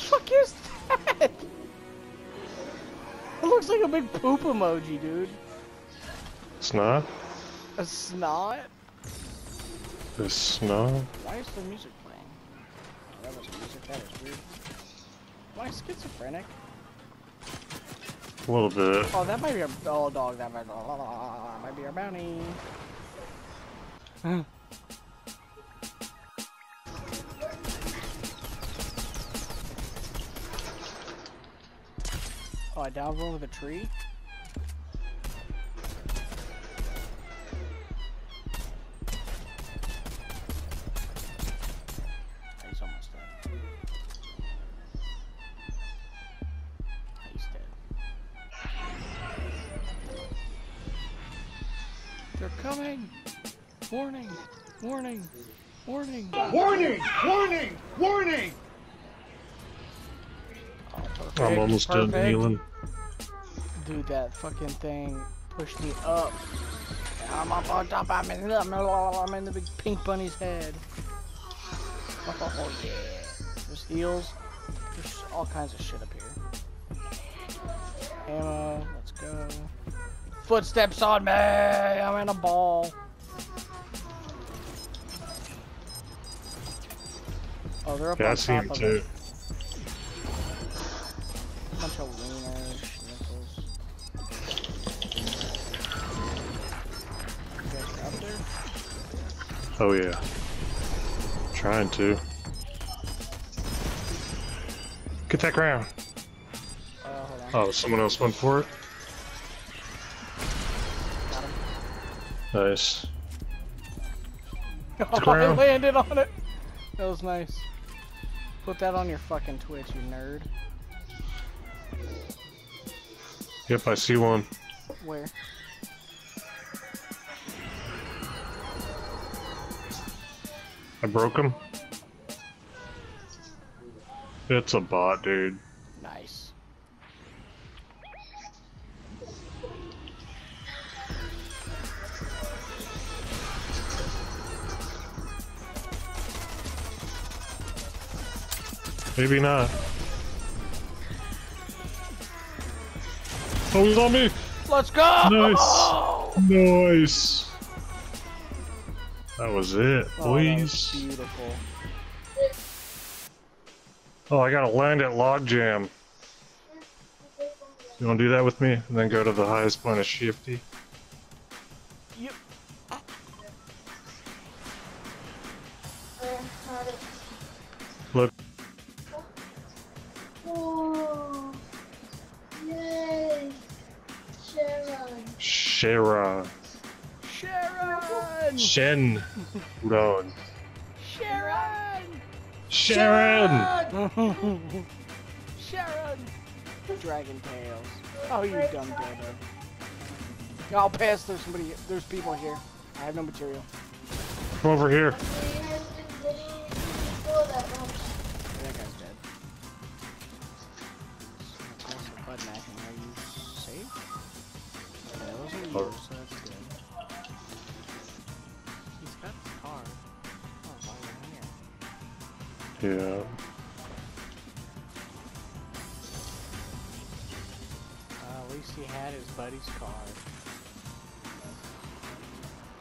fuck is that? It looks like a big poop emoji, dude. It's not. A snot? It's not. Why is the music playing? Oh, that wasn't music, that is weird. Am I schizophrenic? A little bit. Oh, that might be a oh, dog. That might, that might be our bounty. oh, I downed one with a tree? He's almost dead. He's dead. They're coming! Warning! Warning! Warning! Warning! Warning! Warning! Oh, I'm perfect, almost done perfect. healing. Dude, that fucking thing pushed me up. I'm up on top. I'm in, I'm in, I'm in the big pink bunny's head. Oh, oh yeah. There's heals. There's all kinds of shit up here. Ammo. Let's go. Footsteps on me. I'm in a ball. Oh, they're up Yeah, I on see top him of too. it. Oh yeah. Trying to. Get that ground. Uh, hold on. Oh, someone else went for it. Nice. Oh, I landed on it. That was nice. Put that on your fucking Twitch, you nerd. Yep, I see one. Where? I broke him. It's a bot, dude. Nice. Maybe not. Oh, he's on me! Let's go! Nice. Nice. That was it, Oh, that was boys. beautiful. Oh, I gotta land at Logjam. You wanna do that with me? And then go to the highest point of Shifty? Yep. Sharon! Shen. Ron. Sharon! Sharon! Sharon! Dragon Tales. Oh, you dumb dodo. I'll pass. There's somebody. There's people here. I have no material. Come over here. Did he, did he feel that guy's dead. That's also bud mashing. Are you safe? Okay, those are yours, Yeah. Uh, at least he had his buddy's car.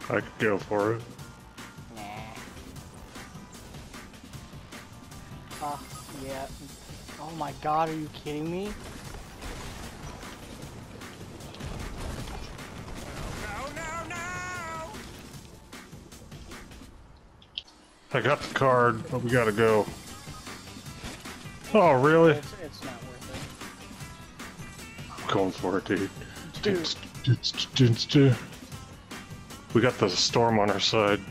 I could go for it. Nah. Oh, yeah. Oh my god, are you kidding me? I got the card, but we gotta go. Oh, really? It's, it's not worth I'm going for it, dude. it. Dude. We got the storm on our side.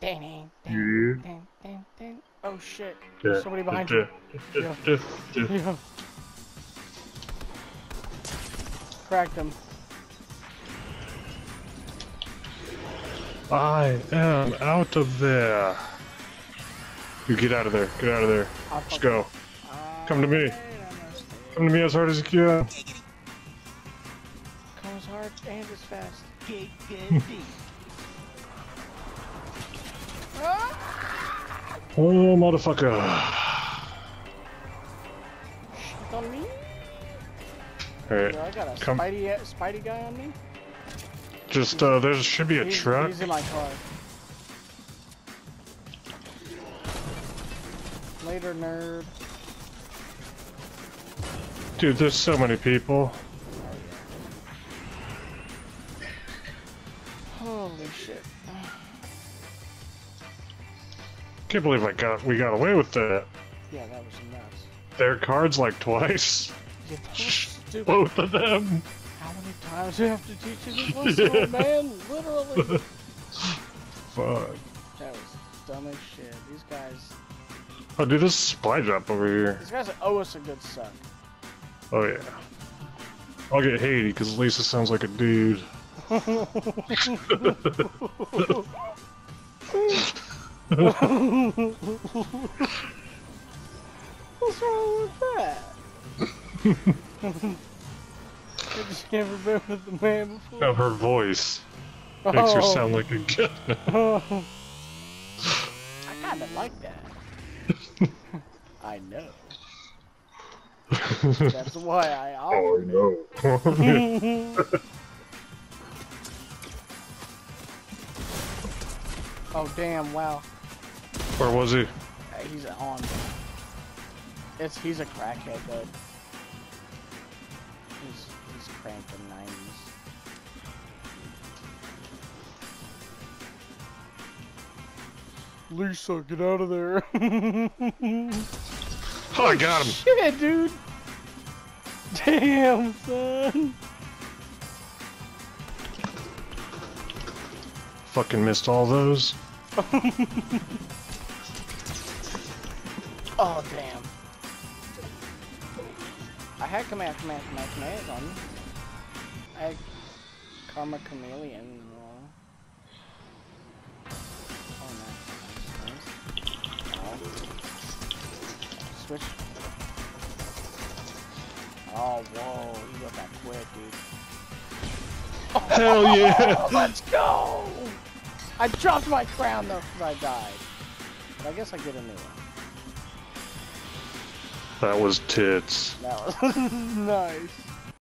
Dang, Yeah. dang, dang, dang, dang. Oh shit. Da, There's somebody behind you. da, Yeah. da, da. Yeah. Cracked him. I am out of there. You get out of there. Get out of there. I'll Let's fuck- go. Come to me. Alright, I'm gonna stay. Come to me as hard as you can. Come as hard and as fast. Kick it. Ah! Oh, motherfucker. Alright, I got a Come. Spidey, Spidey guy on me. just, uh, there should be a He's- truck. He's in my car. Later, nerd. Dude, there's so many people. Holy shit. Can't believe I got we got away with that. Yeah, that was nuts. Their cards like twice. Yeah, stupid. Both of them. How many times do you have to teach you this lesson, old man? Literally. Fuck. That was dumb as shit. These guys, Oh, dude, this supply drop over here. these guys owe us a good suck. Oh, yeah. I'll get Haiti because Lisa sounds like a dude. What's wrong with that? I just been with the man before. No, her voice makes her Oh. sound like a guy. I kinda like that. I know. That's why I oh, offered no. it. oh damn! Wow. Where was he? Uh, He's on. It's he's a crackhead though. He's he's cranking nineties. Lisa, get out of there. Oh, I got him. Shit, dude. Damn, son. Fucking missed all those. Oh damn. I had command, command, command, command on me. Had Karma Chameleon. Oh, nice. Oh. Switch. Oh, whoa, you got that quick, dude. Hell yeah. Let's go! I dropped my crown though because I died. But I guess I get a new one. That was tits. That was nice.